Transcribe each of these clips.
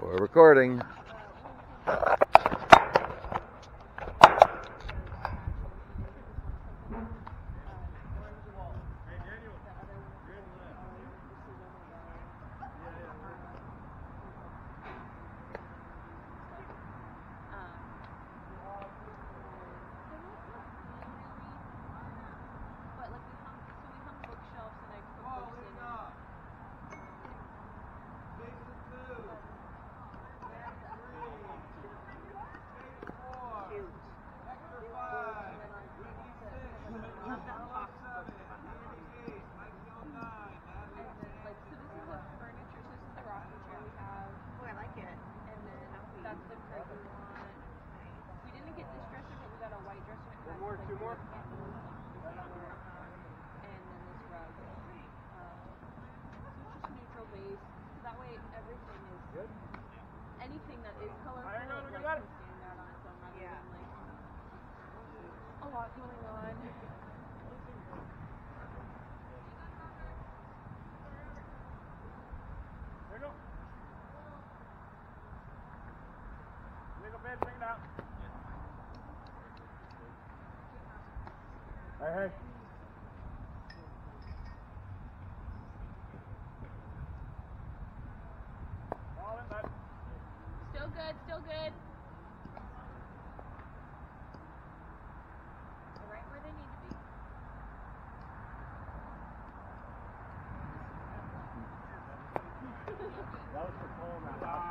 We're recording. But like we hung, so we hung bookshelves and I put books in it. And then like so this is the furniture, so this is the rocking chair we have. Oh, I like it. And then that's the crib we want. We didn't get this dresser, but we got a white dresser. that has, more, like, two more. the candles on it. And then this rug. Um, so it's just neutral base. So that way everything is Good. anything that is colorful Iron on, like, can stand out on its own rather Yeah. than like a lot going on. There you go. Legal bed, bring it out. Hey, hey. All in that. Still good, still good. They're right where they need to be. That was for pulling that house.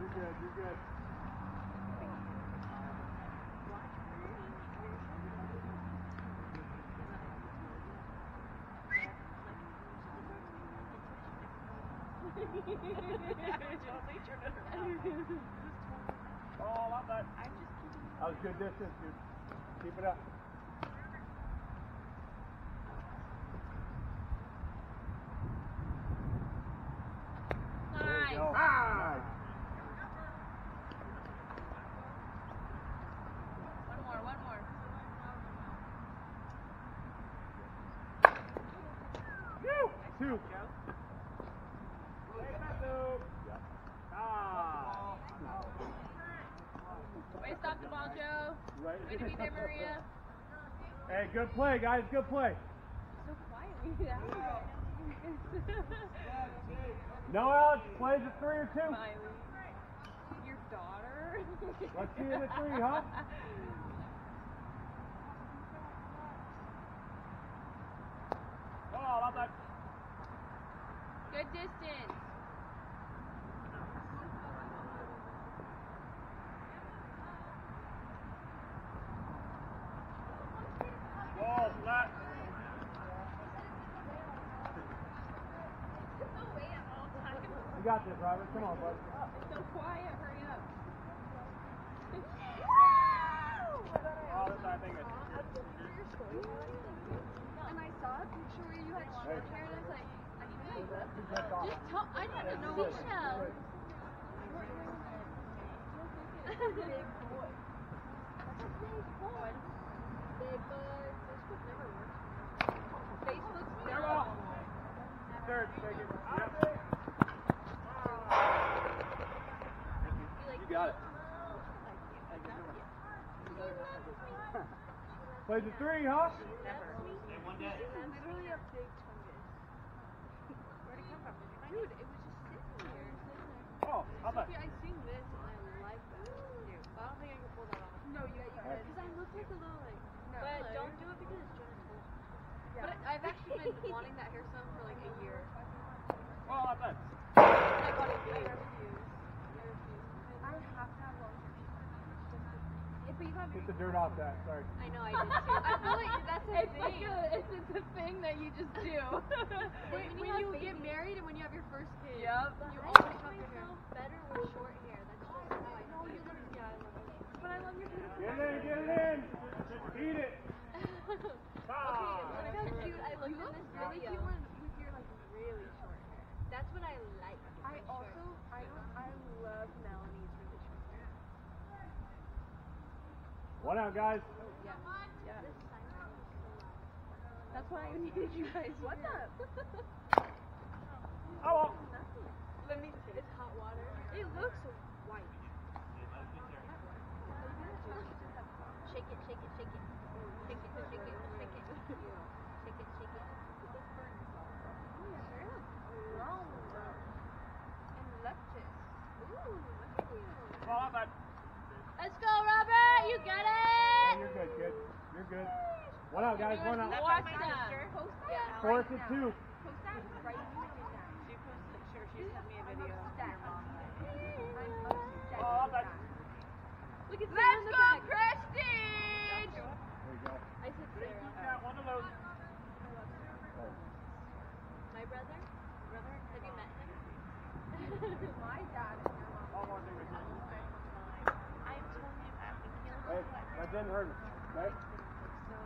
You're good, you're good. All up that. That was good distance, dude. Keep it up. Nice. Nice. Two. Ah. Way to stop the ball, Joe. Right. Way to be there, Maria. Hey, good play, guys. Good play. So quiet. We need to No, Alex plays a three or two. Miley. Your daughter? Let's see the three, huh? Oh, love that. Good distance. Ball flat. You got this, Robert. Come on, bud. It's so quiet. Hurry up. Oh, this I think. And I saw a picture where you had short hair, and I was like, I need to Just tell. I didn't know Michelle. Big boy. That's a big boy. Big boy. Facebook never works. Facebook's Come down. Third, take it. Yep. You got it. Plays a three, huh? I'm literally a big tungus. Where'd it come from? Dude, it was just oh, sitting here. Sitting there. Oh, how about? Sophie, I seen this and I like that. Dude, but I don't think I can pull that off. No, you, you could. Because I look like a little like. No, but don't do it because it's Jenna's fault. But I've actually been wanting that hair sewn for like a year. Oh, how about? And I got it. I refuse. I refuse. I have to have long hair. Yeah, but you got Get the dirt off that. Sorry. I know I did too. I feel like that's a It's thing. like a, it's, it's a thing that you just do. when, when you get married and when you have your first kid. Yep. You always chop your hair. better with short hair. That's just how I know you look. Yeah, I love it. But I love your beautiful. Get it in, get it in. Eat it. okay, look how cute I look in this really cute one with your like really short hair. That's what I like. I also I don't I love Melanie's really short hair. One out, guys. Yeah. Yeah. That's why I needed you guys. What here. the? Oh, Let me see. It's hot water. It looks white. Shake it, shake it, shake it. Shake it, shake it, shake it. Shake it, shake it. And leptis. Ooh, look at you. well. Let's go, Robert! You got Yeah, oh, you're good, kid. You're good. One out, guys. One out. Watch that. Yeah. Fourth and two. Post that right She posted, sure, she sent me a video of your mom. Oh, how? Look at Let's Sarah in the go. Prestige! There you go. I said Sarah. Yeah, one of those. My brother? Brother? Have you met him? My dad and your mom. One more thing to do. I'm totally laughing. He looks Hey, that didn't hurt. Okay. so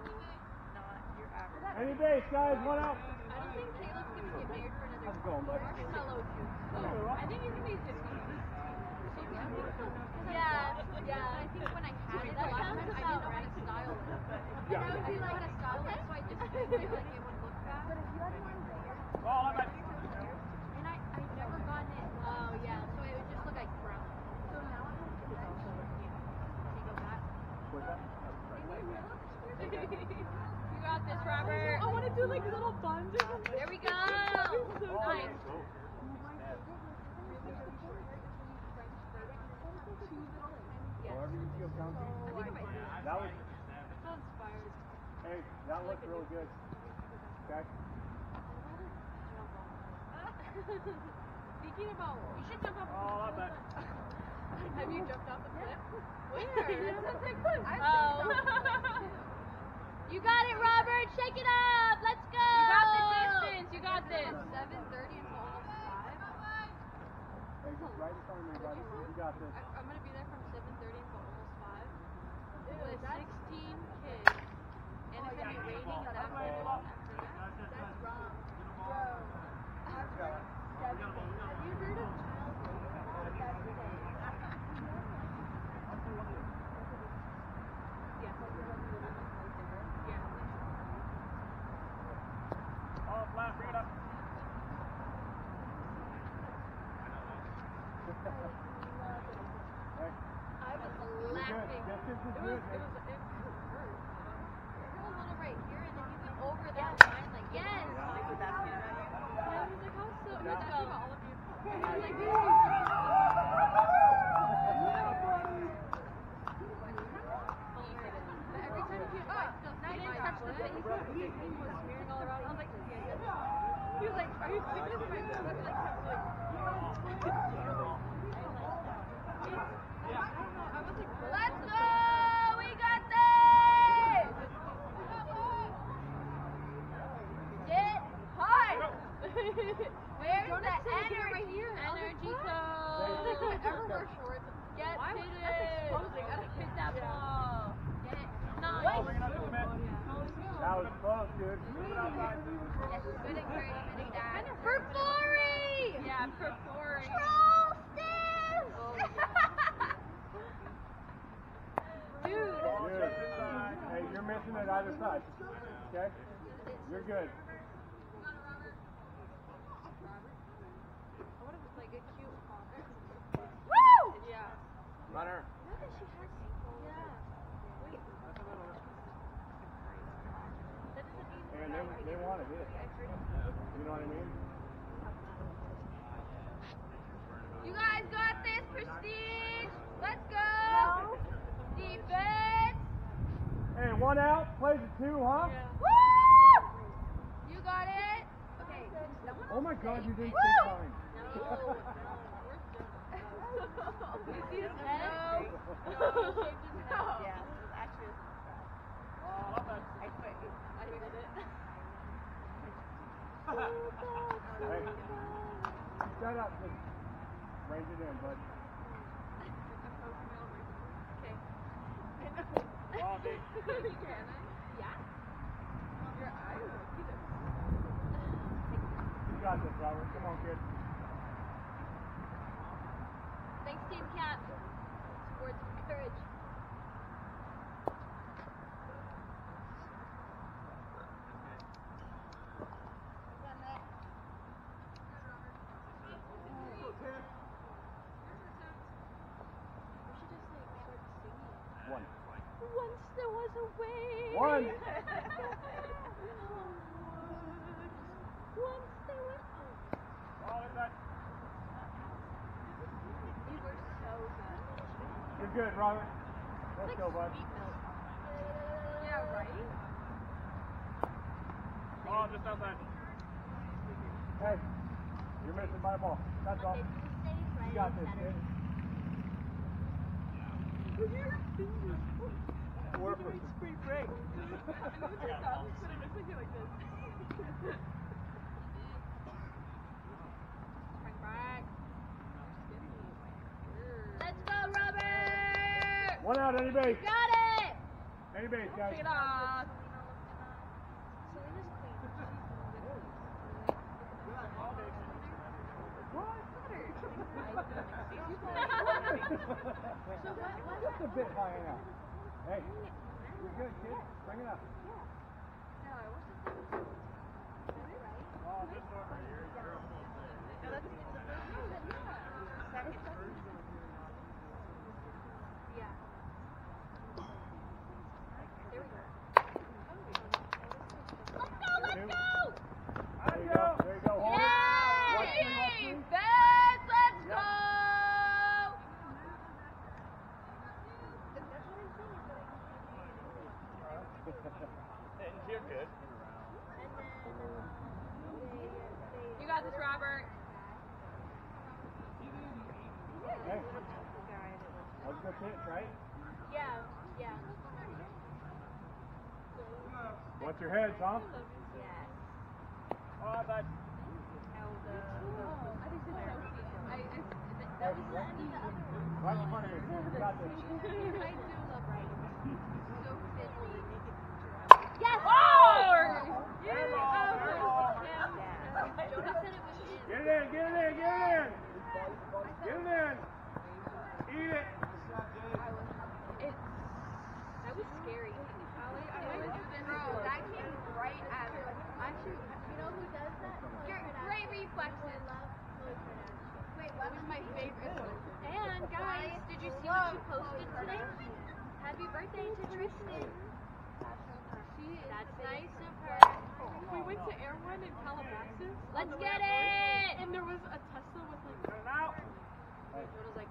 not your average. Any base, guys. One out. I don't think Caleb's gonna get married for another How's it going, bud? marshmallow juice. Oh, I think he's gonna be 50. Yeah, yeah. I think when I had it the last time, I didn't know how to style it. Yeah. And I would be like, how to style it, so I just figured like it would look bad. But if you had one there, Oh, and I, I've never gotten it. Um, oh yeah, so it would just look like brown. So now I'm gonna do that. Can you go back? What's that? You got this, Robert. I want to do like little buns. There we go. Oh, Nice. Oh, However you feel comfortable. That was. So inspired. Hey, that looks really good. Okay. Speaking about, you should jump off. Oh, how about? Have you jumped off the cliff? Where? That's not oh. the cliff. Oh. You got it, Robert. Shake it up. Let's go. You got the distance. You got this. Seven thirty until almost five. Hey, right in front of me, buddy. You got this. I, I'm gonna be there from seven thirty until almost five. With 16 kids. And it's gonna be raining after that. After that. That's wrong. Bro. Have you heard of child labor? That's insane. Oh, flat, bring it up. hey, I was you're good. laughing. Distance is It was, it was, it. Go a little right here, and then you went over that line, like, yes! Like, was that good about you? And I was like, how so? Yeah. That's about all of you. And I was like, this is But every time he wiped the I didn't touch the face. He was smearing all around. I was like, he was like, are you sick of my foot? Like, kept like, Let's go! We got this! Get hot! Where's the energy? Energy It's like code. the Evermore shorts. Get Why would- fitted. that's exposing. That's hit that ball. Get it. Oh, bring it up to the mitt. That was close, dude. Move it outside. Yes, good encouragement, Dad. For Florey! Yeah, for pouring. Charleston! Dude. Good. Hey, you're missing it either side. Okay? You're good. What if it's like a cute Woo! Yeah. Runner. Look at she has Yeah. Wait. That doesn't mean And they, they wanted it. You know what I mean? You guys got this, Prestige! Let's go! Defense! Hey, one out, plays a two, huh? Woo! You got it? Okay. Oh my god, you didn't Woo! take mine. No, no. You see his head? No. No, he shaved. Yeah, this is actually. I quit. I tweeted it. hey, shut up. Just raise it in, bud. Okay. Ball, Dave. Can I? Yeah. Your eyes are cute. You got this, Robert. Come on, kid. Thanks, Team Cap. Words of courage. Once there was a way. One. You're good, Robert. Let's go, bud. Yeah, right? Oh, just outside. Hey, you're missing my ball. That's all. You got this, kid. Work with it. spring break. Bring back. Let's go, Robert! One out, any base. Got it! Any base, guys. Take it off. Just a bit high now. Hey, you're good, kid. Bring it up. Oh, this over here, girl. Yeah. There we go. Let's go, let's Two. go! There you go. There you go. Hold it. Watch three, watch Yay! three. Feds, let's go! You're good. You got this, Robert. Hey, that was a good pitch, right? Yeah, yeah. Watch your head, Tom. Yes. Oh, that. Right in front of you. You got this. I do love writing. So fiddly. Yes! Oh! Jonah said it was in. Get it in, get it in, get it in. Get it in. Eat it. That was scary. Bro, that came right at me. Actually, you know who does that? Reflexes. Wait, what was my favorite? And guys, did you see what you posted today? Happy birthday to Tristan. That's nice of her. We went to Erewhon in Calabasas. Let's get it! And there was a Tesla with like, it out. it was like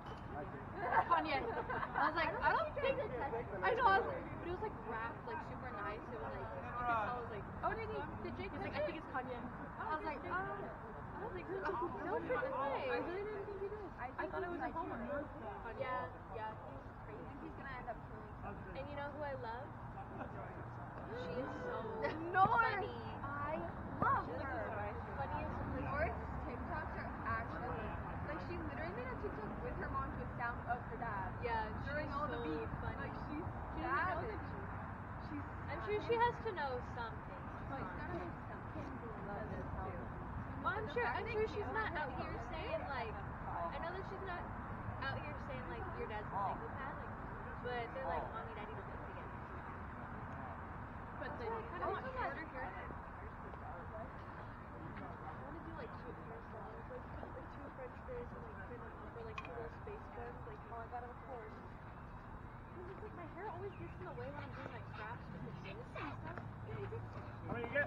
Kanye. I was like, I don't think. I know. I was, but it was like like super nice. It was like, you could tell it was like, oh, did he? Did Jake? He's like, I think it's Kanye. I was like, um, I was like, no. I really didn't think he did. I, thought it was a homer. Yeah, yeah, he's crazy. He's gonna end up killing someone. And you know who I love? She is so funny. I love her. Funniest North's TikToks are actually like she literally made a TikTok with her mom to a sound of her dad. Yeah, during she's all the funny. Like she's She doesn't know savage. that She's I'm sure she has to know something. like gotta know something. Well, I'm sure. I'm sure she's not out here saying like. I know that she's not out here saying like your dad's a psychopath, like, but they're like, mommy, daddy don't live together. But then you kind of want shorter hair. I want to do like cute hairstyles, like cut like two French braids and like pin them or like two little space buns. Like, oh, I got it, of course. Cause it's like my hair always gets in the way when I'm doing like crafts with the things and stuff. How many you get?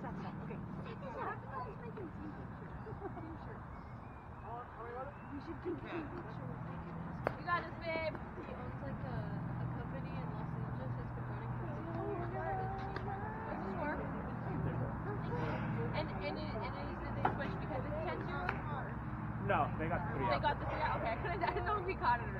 Stop, stop. Okay. We should pictures. You got this, babe. He owns like a, a company in Los Angeles that's been running for 60 years. Does this work? And and it, and you they switched because it's ten zero. No, they got three They got the three. Okay, I couldn't. I didn't know if we caught it or not.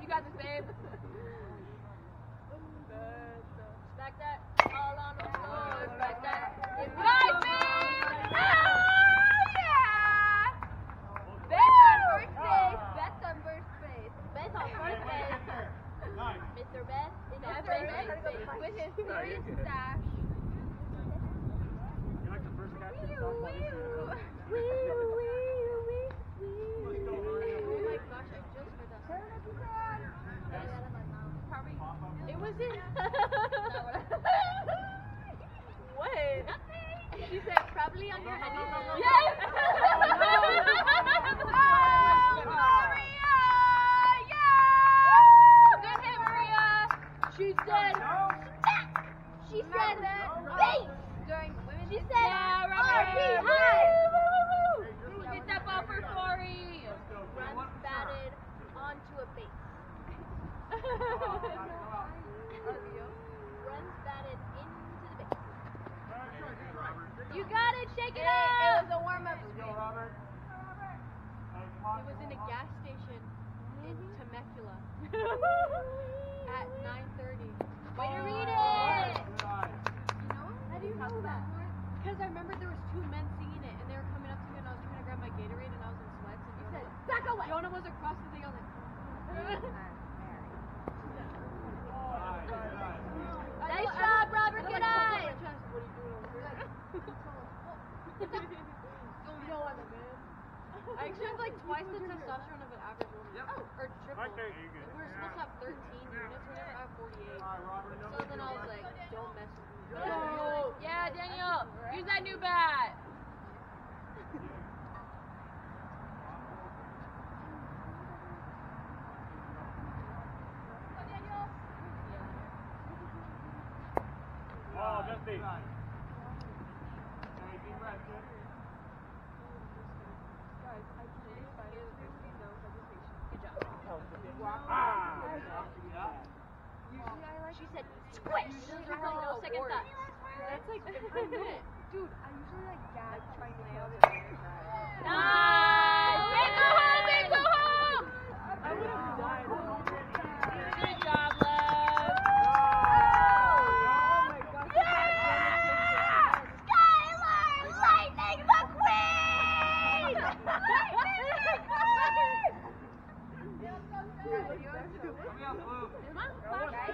You got this, babe. Back that. All on the floor. Back that. Right, babe! Oh, yeah! Beth's on first base. Beth's on first base. Beth's on first base. Mr. Beth is on Mr. first base with his No, you're It was in. what? She said probably on your anything. Yes. Good hit, Maria. She said. She said base during women's. She said Yeah, right. RBI. Get that ball for Tori. Let's go. Runs batted onto a base. Runs batted into the base. You got it. Shake it It, it up. was a warm up. Let's go, Robert. Hey, come on, It was in a come on. gas station in Temecula at 9:30. Way to read Good it. eye. How do you know that? Because I remember there was two men singing it, and they were coming up to me, and I was trying to grab my Gatorade, and I was in sweats, and you said, was, Back away. Jonah was across the thing. I was like, Nice, good eye. Nice job, Robert. Good like, eye. What are you doing over here? you know what, man. I actually have like twice the testosterone of an average woman. Yep. Oh, or triple. Right there, you're good. We were supposed to have 13 units, whatever. I have 48. All right, Robert, So then I was like, don't mess with me. Go. Yeah, Daniel, use that new bat. Oh, just deep. Hey, deep breath, kid. Ah. She said squish. No second thoughts. That's like a minute. Dude, I usually like gag trying to nail Nice! Hey, go home, hey, go home! I would have died. Good job, Les. Skylar Lightning McQueen! Come on, Nice flash.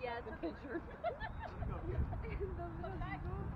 Yeah, it's a picture. Oh, my God.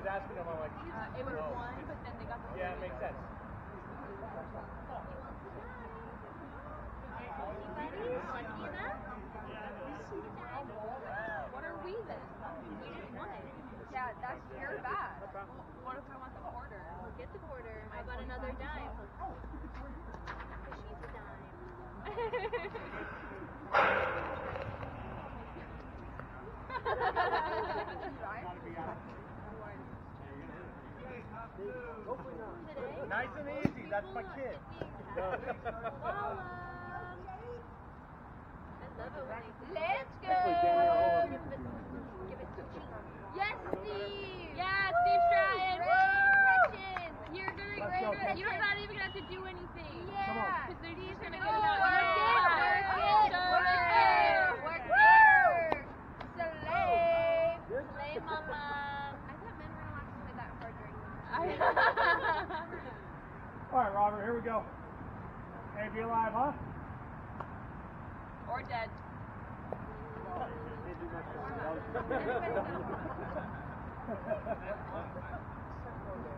Was asking him. I'm like, Uh, it was oh. one, but then they got the Yeah, it makes sense. What are we then? We just won. Yeah, that's your bad. What if I want the quarter? We'll get the quarter. How about another dime? She's a dime. Nice and easy. That's my kid. Let's go. Yes, Steve. Yeah, Steve Stratton. Great catches. You're doing great. You're not even gonna have to do anything. Yeah. Because they're just gonna Go. give you Work it, Yeah. work it, work it, work it. Slay. Slay, mama. I thought men were allowed to play that hard during All right, Robert, here we go. Hey, be alive, huh? or dead.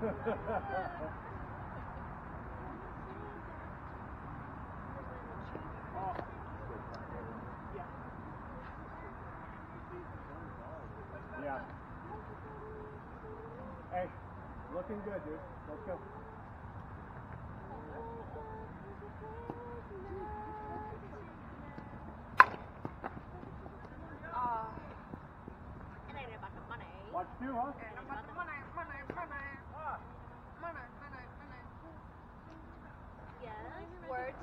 yeah. Hey, looking good, dude. Let's go. Ah. It ain't about the money. Watch two, huh? Money, money, money. Yes. Words.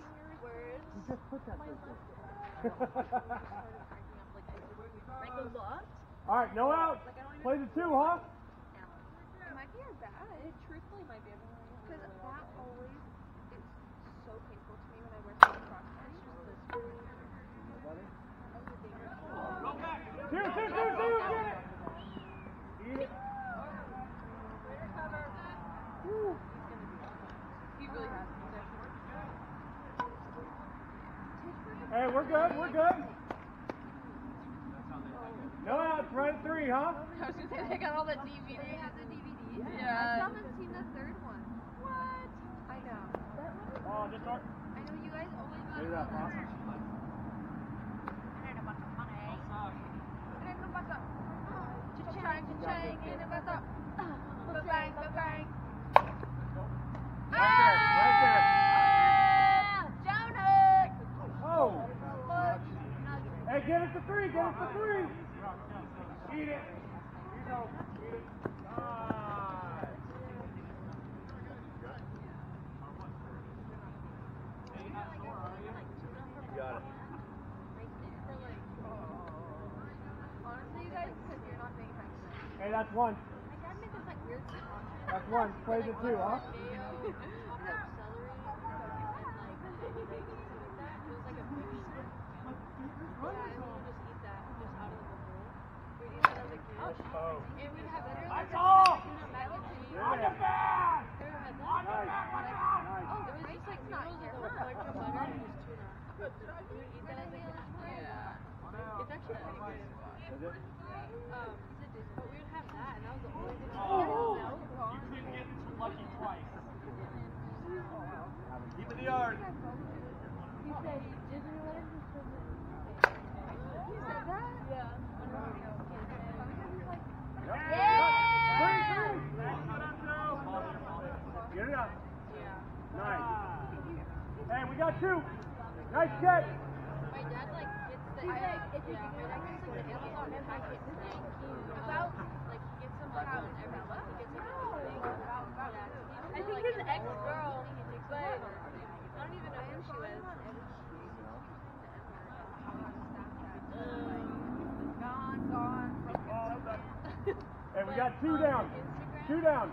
Words. You just put that right there. Like a lot. All right, no out. Play the two, huh? It might be a bad. It truthfully might be Because that always is so painful to me when I wear something cross. It's just this. Two, two, two, two. Get it. Hey, we're good. We're good. No outs, right at three, huh? I was gonna say they got all the They have the DVD. I Yeah. still haven't seen the third one. What? I know. Oh, just start. I know you guys always Get it up, huh? Cha-chang, cha-chang, get it back up. Ba-bang, ba-bang. Right there, right there. Ah! Donut! Oh. Look. Hey, get it to three. Get it to three. Eat it. You go. Eat it. Nice. Got it. Honestly, you guys, because you're not paying attention. Hey, that's one. My dad made this like weird. That's one. Play the two, huh? Like like a the a. Oh. And we'd have literally like and cheese. Back. Like, like a just tuna. We would eat that as a. Is it? Um, Oh. You couldn't get lucky twice. Keep it in the yard. He said Disneyland is so good. He said that? Yeah. Yep. Yeah. Three, three. Get it up. Nice. Hey, we got two. Nice catch. My dad like gets the He's I, like, if you yeah, can my dad gets like the Amazon packet thing. About like he gets them like on every month. He gets like a thing. Yeah. I think his ex-girl, but I don't even know who she was. gone, gone. Hey, we got two down. Two down.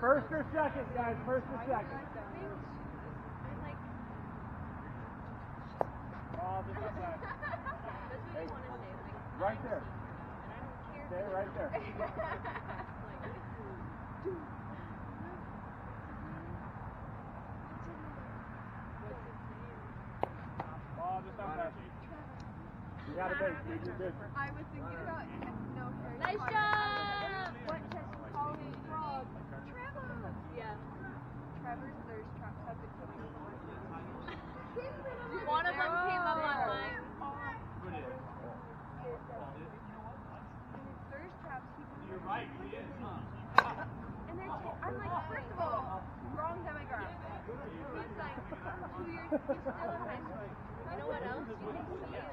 First or second, guys. First or second. Oh, just outside. Hey, right there. Stay right there. Oh, just outside. You got a base. You're good. I was thinking about no Harry Nice job! Yeah. Trevor's thirst traps have been coming up. One of them came up on mine. His thirst traps keep You're right, he is, huh? And then I'm like, first of all, wrong demographic. He's like two years, he's still in high school. You know what else? You can see it.